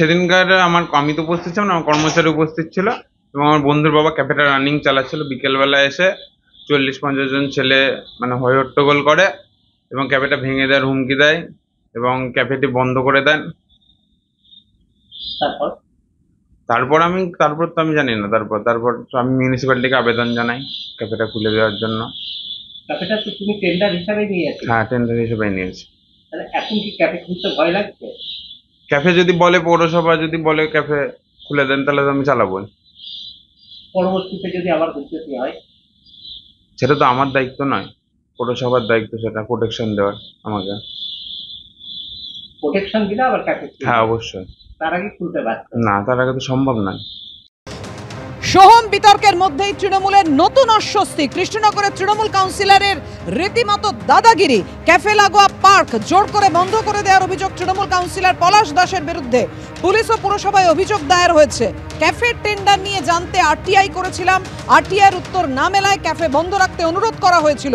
সেদিনকার আমার আমি তো উপস্থিত ছিলাম না আমার কর্মচারী উপস্থিত ছিল এবং আমার বন্ধুর বাবা ক্যাফেটা রানিং চালাচ্ছিল বিকেলবেলা এসে। চল্লিশ পঞ্চাশ জন ছেলে মানে হই হট্টগোল করে এবং ক্যাফেটা ভেঙে দেওয়ার হুমকি দেয় এবং ক্যাফেটি বন্ধ করে দেন। তারপর? তারপর আমি তারপর তো আমি জানি না তারপর তারপর তো আমি মিউনিসিপ্যালিটিকে আবেদন জানাই ক্যাফেটা খুলে দেওয়ার জন্য। ক্যাফেটা তো তুমি টেন্ডার হিসাবে নিয়ে হ্যাঁ টেন্ডার হিসেবে নিয়েছি। তাহলে এখন কি ক্যাফে খুলতে ভয় লাগছে? ক্যাফে যদি বলে পৌরসভা যদি বলে ক্যাফে খুলে দেন তাহলে তো আমি চালাবো পরবর্তীতে যদি আবার উদ্যোগী হয়? সেটা তো আমার দায়িত্ব নয়। পৌরসভার দায়িত্ব সেটা প্রোটেকশন দেওয়ার আমাকে। প্রোটেকশন দিলে আবার ক্যাফে হ্যাঁ অবশ্যই। তার আগে খুলতে পারছে না তার আগে তো সম্ভব নয়। সোহম বিতর্কের মধ্যেই তৃণমূলের নতুন অস্বস্তি। কৃষ্ণনগরের তৃণমূল কাউন্সিলরের রীতিমতো দাদাগিরি। ক্যাফে লাগোয়া পার্ক জোর করে বন্ধ করে দেওয়ার অভিযোগ তৃণমূল কাউন্সিলর পলাশ দাসের বিরুদ্ধে। পুলিশ ও পুরসভায় অভিযোগ দায়ের হয়েছে। ক্যাফের টেন্ডার নিয়ে জানতে আরটিআই করেছিলাম। আরটিআইয়ের উত্তর না মেলায় ক্যাফে বন্ধ রাখতে অনুরোধ করা হয়েছিল।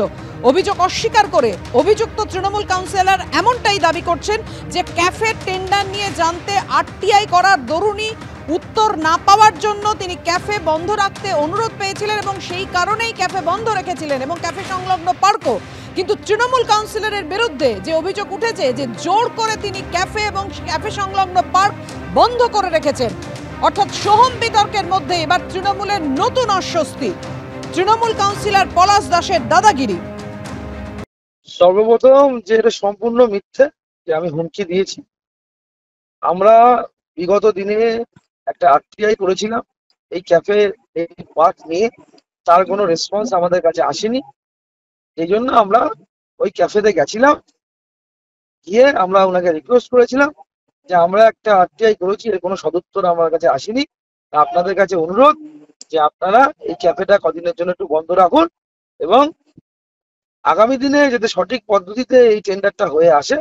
অভিযোগ অস্বীকার করে অভিযুক্ত তৃণমূল কাউন্সিলর এমনটাই দাবি করছেন যে ক্যাফের টেন্ডার নিয়ে জানতে আরটিআই করার দরুনই উত্তর না পাওয়ার জন্য তিনি ক্যাফে বন্ধ রাখতে অনুরোধ পেয়েছিলেন এবং সেই কারণেই ক্যাফে বন্ধ রেখেছিলেন এবং ক্যাফে সংলগ্ন পার্কও। কিন্তু তৃণমূল কাউন্সিলরের বিরুদ্ধে যে অভিযোগ উঠেছে যে জোর করে তিনি ক্যাফে এবং ক্যাফে সংলগ্ন পার্ক বন্ধ করে রেখেছেন, অর্থাৎ সোহম বিতর্কের মধ্যে এবার তৃণমূলের নতুন অস্বস্তি। তৃণমূল কাউন্সিলর পলাশ দাসের দাদাগিরি। সর্বপ্রথম যে এটা সম্পূর্ণ মিথ্যে যে আমি হুমকি দিয়েছি। আমরা বিগত দিনে একটা আরটিআই করেছিলাম। এই ক্যাফে এই পার্ক নিয়ে তার কোনো রেসপন্স আমাদের কাছে আসেনি। এই জন্য আমরা ওই ক্যাফেতে গেছিলাম। গিয়ে আমরা ওনাকে রিকোয়েস্ট করেছিলাম যে আমরা একটা আরটিআই করেছি, এর কোনো সদুত্তর আমার কাছে আসেনি। আপনাদের কাছে অনুরোধ যে আপনারা এই ক্যাফেটা কদিনের জন্য একটু বন্ধ রাখুন এবং আগামী দিনে যাতে সঠিক পদ্ধতিতে এই টেন্ডারটা হয়ে আসে,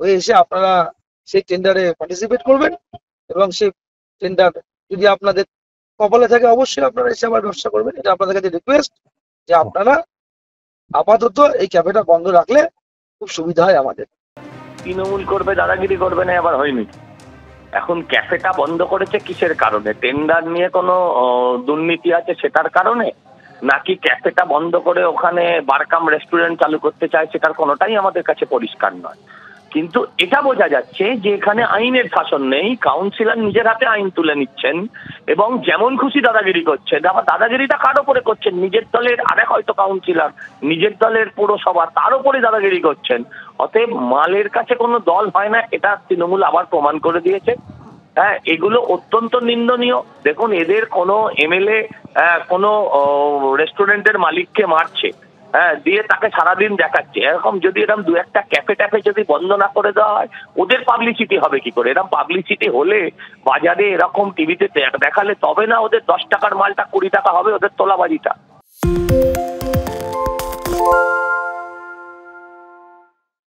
হয়ে এসে আপনারা সেই টেন্ডারে পার্টিসিপেট করবেন এবং সেই টেন্ডার যদি আপনাদের কপালে থাকে অবশ্যই আপনারা এসে আবার ব্যবসা করবেন। এটা আপনাদের কাছে রিকোয়েস্ট যে আপনারা আপাতত এই ক্যাফেটা বন্ধ রাখলে খুব সুবিধা হয় আমাদের। তৃণমূল করবে, দাদাগিরি করবে না আবার হয়নি। এখন ক্যাফেটা বন্ধ করেছে কিসের কারণে? টেন্ডার নিয়ে কোনো দুর্নীতি আছে সেটার কারণে? নাকি ক্যাফেটা বন্ধ করে ওখানে বারকাম রেস্টুরেন্ট চালু করতে চায় সেটার কোনোটাই আমাদের কাছে পরিষ্কার নয়। কিন্তু এটা বোঝা যাচ্ছে যে এখানে আইনের শাসন নেই কাউন্সিলর নিজের হাতে আইন তুলে নিচ্ছেন, এবং যেমন খুশি দাদাগিরি করছেন আবার দাদাগিরিটা কার ওপরে করছেন? নিজের দলের আরেক হয়তো কাউন্সিলর নিজের দলের পৌরসভা, তার ওপরে দাদাগিরি করছেন। অতএব মালের কাছে কোনো দল হয় না, এটা তৃণমূল আবার প্রমাণ করে দিয়েছে। হ্যাঁ এগুলো অত্যন্ত নিন্দনীয়। দেখুন, এদের কোনো এমএলএ কোনো রেস্টুরেন্টের মালিককে মারছে। হ্যাঁ দিয়ে তাকে সারাদিন দেখাচ্ছে। এরকম যদি এরকম দু একটা ক্যাফে ট্যাফে যদি বন্ধ না করে দেওয়া হয়, ওদের পাবলিসিটি হবে কি করে? এরকম পাবলিসিটি হলে বাজারে এরকম টিভিতে দেখালে তবে না ওদের দশ টাকার মালটা কুড়ি টাকা হবে ওদের তোলাবাজিটা।